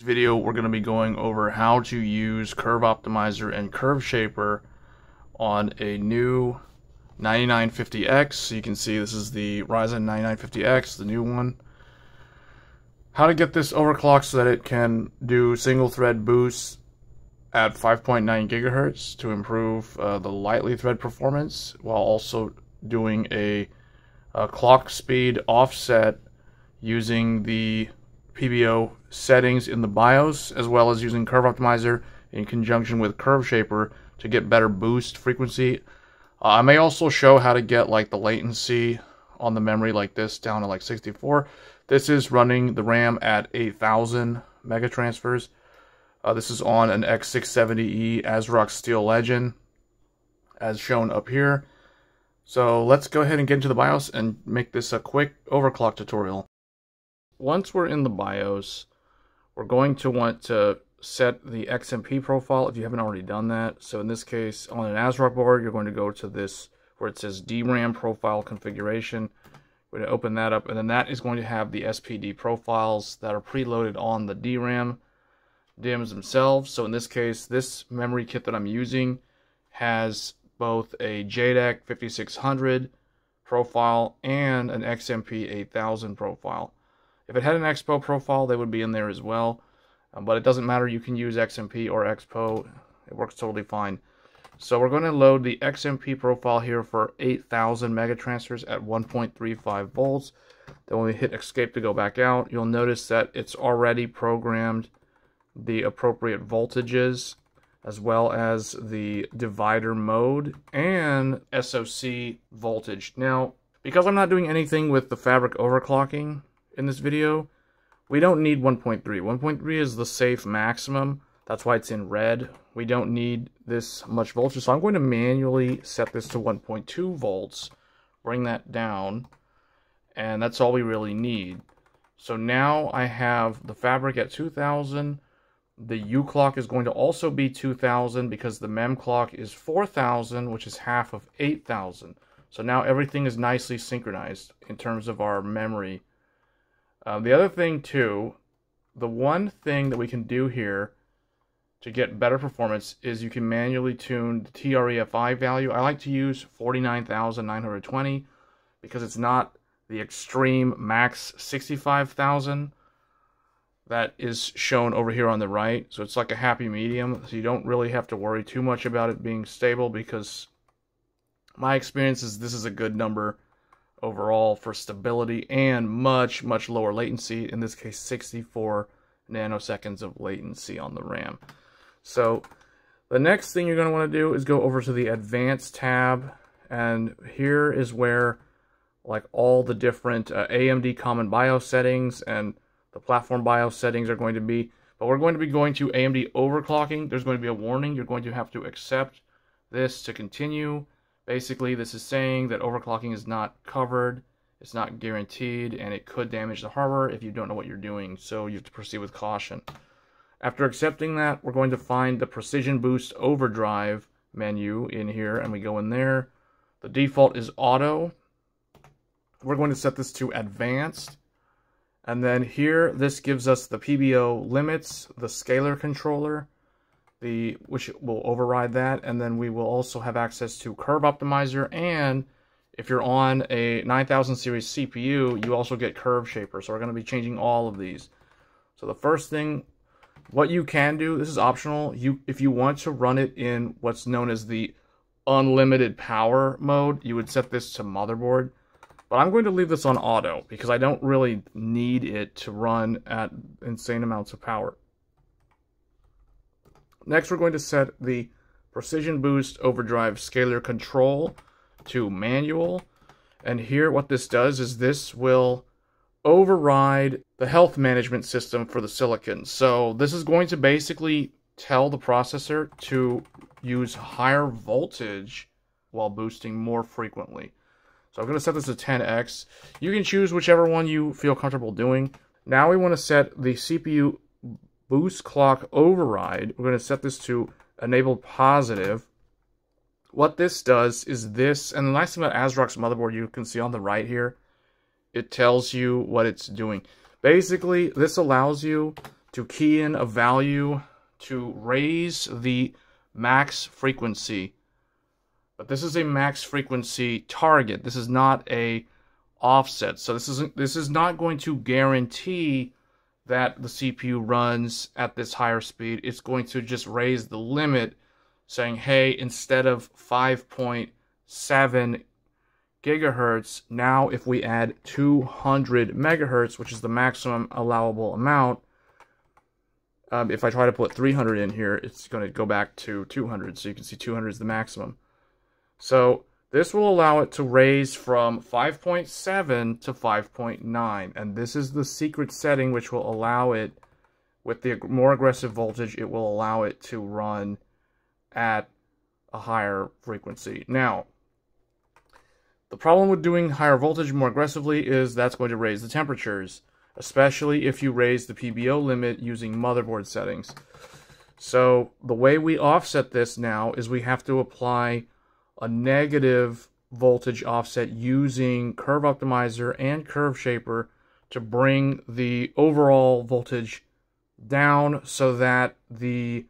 video we're going to be going over how to use Curve Optimizer and Curve Shaper on a new 9950X. So you can see this is the Ryzen 9950X, the new one. How to get this overclocked so that it can do single thread boosts at 5.9 gigahertz to improve uh, the lightly thread performance while also doing a, a clock speed offset using the PBO settings in the BIOS, as well as using Curve Optimizer in conjunction with Curve Shaper to get better boost frequency. Uh, I may also show how to get like the latency on the memory like this down to like 64. This is running the RAM at 8000 megatransfers. Uh, this is on an X670E ASRock Steel Legend, as shown up here. So let's go ahead and get into the BIOS and make this a quick overclock tutorial once we're in the BIOS, we're going to want to set the XMP profile if you haven't already done that. So in this case, on an ASRock board, you're going to go to this where it says DRAM profile configuration. We're going to open that up, and then that is going to have the SPD profiles that are preloaded on the DRAM DIMMs themselves. So in this case, this memory kit that I'm using has both a JEDEC 5600 profile and an XMP 8000 profile. If it had an Expo profile, they would be in there as well. Um, but it doesn't matter. You can use XMP or Expo. It works totally fine. So we're going to load the XMP profile here for 8,000 megatransfers at 1.35 volts. Then when we hit escape to go back out, you'll notice that it's already programmed the appropriate voltages as well as the divider mode and SOC voltage. Now, because I'm not doing anything with the fabric overclocking, in this video, we don't need 1.3. 1.3 is the safe maximum. That's why it's in red. We don't need this much voltage. So I'm going to manually set this to 1.2 volts, bring that down, and that's all we really need. So now I have the fabric at 2000. The U clock is going to also be 2000 because the mem clock is 4000, which is half of 8000. So now everything is nicely synchronized in terms of our memory um, the other thing too, the one thing that we can do here to get better performance is you can manually tune the TREFI value. I like to use 49,920 because it's not the extreme max 65,000 that is shown over here on the right. So it's like a happy medium. So you don't really have to worry too much about it being stable because my experience is this is a good number overall for stability and much, much lower latency. In this case, 64 nanoseconds of latency on the RAM. So the next thing you're going to want to do is go over to the Advanced tab. And here is where like all the different uh, AMD Common BIOS settings and the platform BIOS settings are going to be. But we're going to be going to AMD overclocking. There's going to be a warning. You're going to have to accept this to continue. Basically, this is saying that overclocking is not covered, it's not guaranteed, and it could damage the hardware if you don't know what you're doing, so you have to proceed with caution. After accepting that, we're going to find the Precision Boost Overdrive menu in here, and we go in there. The default is auto. We're going to set this to advanced. And then here, this gives us the PBO limits, the scalar controller, the which will override that. And then we will also have access to curve optimizer. And if you're on a 9000 series CPU you also get curve shaper so we're going to be changing all of these. So the first thing what you can do this is optional. You if you want to run it in what's known as the unlimited power mode you would set this to motherboard. But I'm going to leave this on auto because I don't really need it to run at insane amounts of power Next, we're going to set the Precision Boost Overdrive Scalar Control to manual. And here what this does is this will override the health management system for the silicon. So this is going to basically tell the processor to use higher voltage while boosting more frequently. So I'm going to set this to 10x. You can choose whichever one you feel comfortable doing. Now we want to set the CPU boost clock override. We're going to set this to enable positive. What this does is this, and the nice thing about ASRock's motherboard you can see on the right here, it tells you what it's doing. Basically, this allows you to key in a value to raise the max frequency. But this is a max frequency target. This is not a offset. So this isn't this is not going to guarantee that the CPU runs at this higher speed. It's going to just raise the limit saying, hey, instead of 5.7 gigahertz, now if we add 200 megahertz, which is the maximum allowable amount, um, if I try to put 300 in here, it's going to go back to 200. So you can see 200 is the maximum. So this will allow it to raise from 5.7 to 5.9. And this is the secret setting which will allow it, with the more aggressive voltage, it will allow it to run at a higher frequency. Now, the problem with doing higher voltage more aggressively is that's going to raise the temperatures, especially if you raise the PBO limit using motherboard settings. So the way we offset this now is we have to apply a negative voltage offset using Curve Optimizer and Curve Shaper to bring the overall voltage down so that the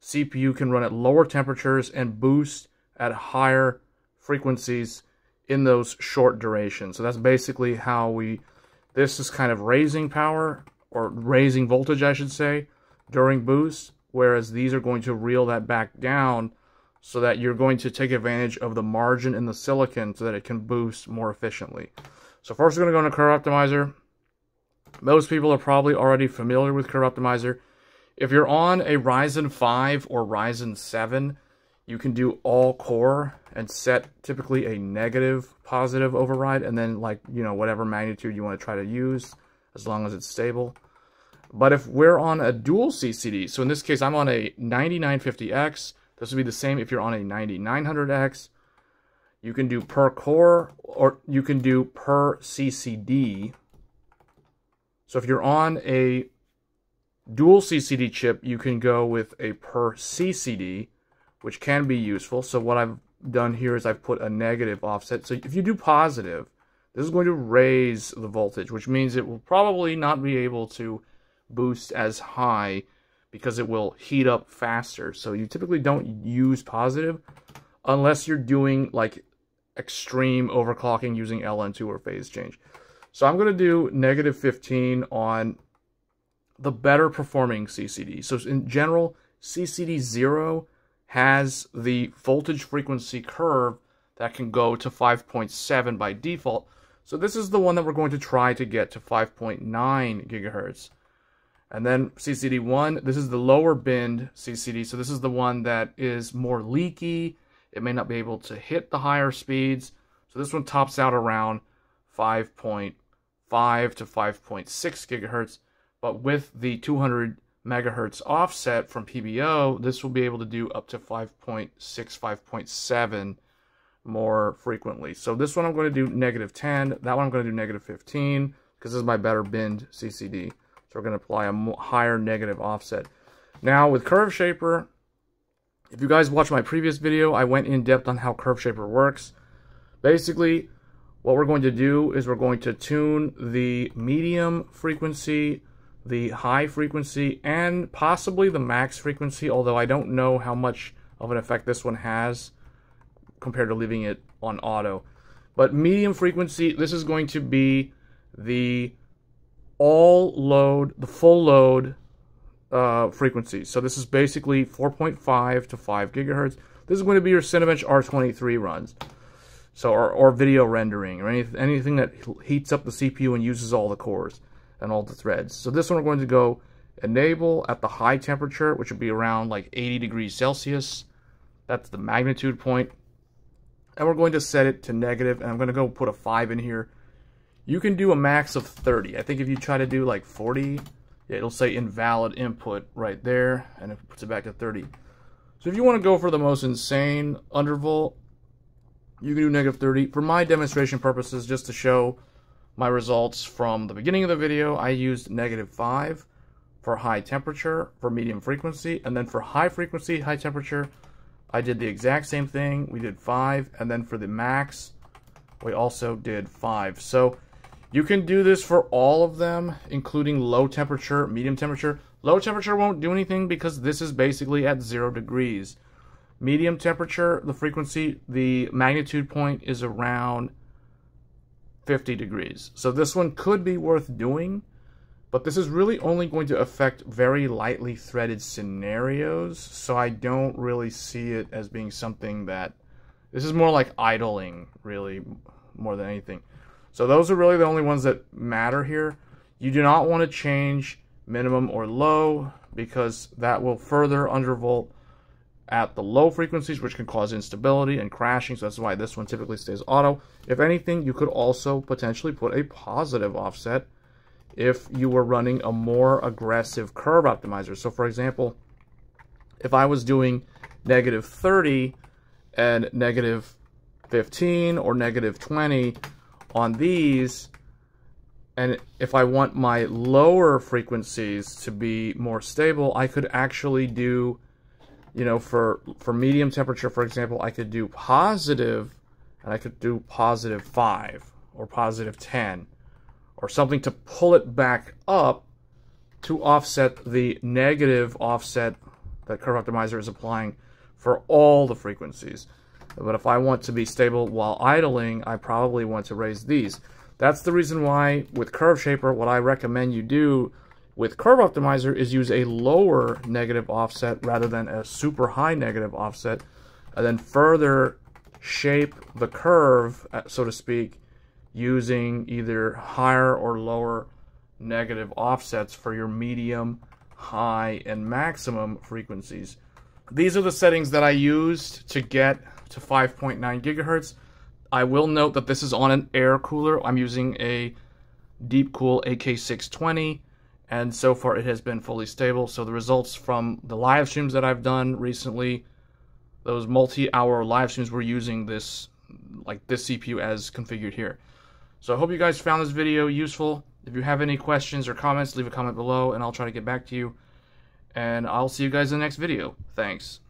CPU can run at lower temperatures and boost at higher frequencies in those short durations. So that's basically how we, this is kind of raising power, or raising voltage, I should say, during boost, whereas these are going to reel that back down so that you're going to take advantage of the margin in the silicon so that it can boost more efficiently. So first we're going to go into Curve Optimizer. Most people are probably already familiar with Curve Optimizer. If you're on a Ryzen 5 or Ryzen 7, you can do all core and set typically a negative positive override and then like, you know, whatever magnitude you want to try to use as long as it's stable. But if we're on a dual CCD, so in this case I'm on a 9950X, this would be the same if you're on a 9900X. You can do per core or you can do per CCD. So if you're on a dual CCD chip, you can go with a per CCD which can be useful. So what I've done here is I've put a negative offset. So if you do positive, this is going to raise the voltage, which means it will probably not be able to boost as high because it will heat up faster. So you typically don't use positive unless you're doing like extreme overclocking using LN2 or phase change. So I'm going to do negative 15 on the better performing CCD. So in general, CCD 0 has the voltage frequency curve that can go to 5.7 by default. So this is the one that we're going to try to get to 5.9 gigahertz. And then CCD1, this is the lower bin CCD. So this is the one that is more leaky. It may not be able to hit the higher speeds. So this one tops out around 5.5 to 5.6 gigahertz. But with the 200 megahertz offset from PBO, this will be able to do up to 5.6, 5.7 more frequently. So this one I'm going to do negative 10. That one I'm going to do negative 15 because this is my better binned CCD. So we're going to apply a higher negative offset. Now with Curve Shaper, if you guys watched my previous video, I went in depth on how Curve Shaper works. Basically, what we're going to do is we're going to tune the medium frequency the high frequency and possibly the max frequency, although I don't know how much of an effect this one has compared to leaving it on auto. But medium frequency, this is going to be the all load, the full load uh, frequency. So this is basically 4.5 to 5 gigahertz. This is going to be your Cinebench R23 runs. So, or, or video rendering, or any, anything that heats up the CPU and uses all the cores and all the threads. So this one we're going to go enable at the high temperature, which would be around like 80 degrees Celsius. That's the magnitude point. And we're going to set it to negative, and I'm going to go put a 5 in here. You can do a max of 30. I think if you try to do like 40, it'll say invalid input right there, and it puts it back to 30. So if you want to go for the most insane undervolt, you can do negative 30. For my demonstration purposes, just to show my results from the beginning of the video, I used negative 5 for high temperature, for medium frequency, and then for high frequency, high temperature, I did the exact same thing. We did 5, and then for the max, we also did 5. So You can do this for all of them, including low temperature, medium temperature. Low temperature won't do anything because this is basically at zero degrees. Medium temperature, the frequency, the magnitude point is around 50 degrees. So this one could be worth doing, but this is really only going to affect very lightly threaded scenarios. So I don't really see it as being something that, this is more like idling, really, more than anything. So those are really the only ones that matter here. You do not want to change minimum or low because that will further undervolt at the low frequencies, which can cause instability and crashing. So that's why this one typically stays auto. If anything, you could also potentially put a positive offset if you were running a more aggressive curve optimizer. So for example, if I was doing negative 30 and negative 15 or negative 20 on these, and if I want my lower frequencies to be more stable, I could actually do, you know, for, for medium temperature, for example, I could do positive, and I could do positive 5 or positive 10 or something to pull it back up to offset the negative offset that Curve Optimizer is applying for all the frequencies. But if I want to be stable while idling, I probably want to raise these. That's the reason why with Curve Shaper, what I recommend you do with Curve Optimizer is use a lower negative offset rather than a super high negative offset, and then further shape the curve, uh, so to speak, using either higher or lower negative offsets for your medium, high, and maximum frequencies. These are the settings that I used to get to 5.9 gigahertz. I will note that this is on an air cooler. I'm using a Deepcool AK620 and so far it has been fully stable. So the results from the live streams that I've done recently, those multi-hour live streams were using this like this CPU as configured here. So I hope you guys found this video useful. If you have any questions or comments, leave a comment below and I'll try to get back to you. And I'll see you guys in the next video. Thanks.